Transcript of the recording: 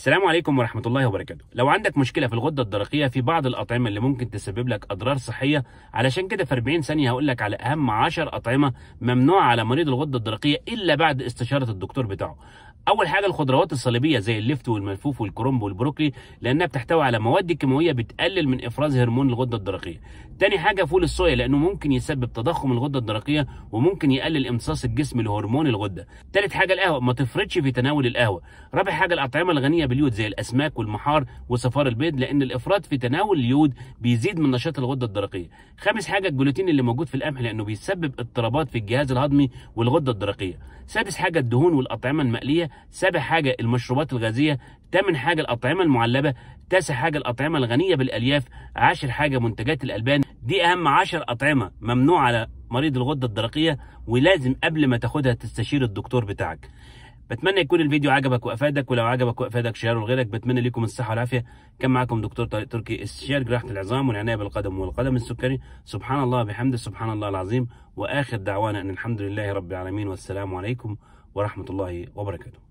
السلام عليكم ورحمة الله وبركاته. لو عندك مشكلة في الغدة الدرقية في بعض الأطعمة اللي ممكن تسبب لك أضرار صحية علشان كده في 40 ثانية هقول لك على أهم 10 أطعمة ممنوعة على مريض الغدة الدرقية إلا بعد استشارة الدكتور بتاعه. أول حاجة الخضروات الصليبية زي اللفت والملفوف والكرنب والبروكلي لأنها بتحتوي على مواد كيماوية بتقلل من إفراز هرمون الغدة الدرقية. تاني حاجة فول الصويا لأنه ممكن يسبب تضخم الغدة الدرقية وممكن يقلل امتصاص الجسم لهرمون الغدة. تالت حاجة القهوة ما تفرطش في تناول القهوة. رابع حاجة الأطعمة الغنية باليود زي الأسماك والمحار وصفار البيض لأن الإفراط في تناول اليود بيزيد من نشاط الغدة الدرقية. خامس حاجة الجلوتين اللي موجود في القمح لأنه بيسبب اضطرابات في الجهاز الهضمي والغدة الدرقية. سادس حاجة الدهون والأطعمة المقلية سابع حاجة المشروبات الغازية تامن حاجة الأطعمة المعلبة تاسع حاجة الأطعمة الغنية بالألياف عاشر حاجة منتجات الألبان. دي أهم عشر أطعمة ممنوع على مريض الغدة الدرقية ولازم قبل ما تاخدها تستشير الدكتور بتاعك. بتمنى يكون الفيديو عجبك وأفادك ولو عجبك وأفادك شيره لغيرك بتمنى لكم الصحة والعافية. كان معكم دكتور طارق تركي استشاري جراحة العظام والعناية بالقدم والقدم السكري. سبحان الله بحمده سبحان الله العظيم. وآخر دعوانا أن الحمد لله رب العالمين والسلام عليكم ورحمة الله وبركاته.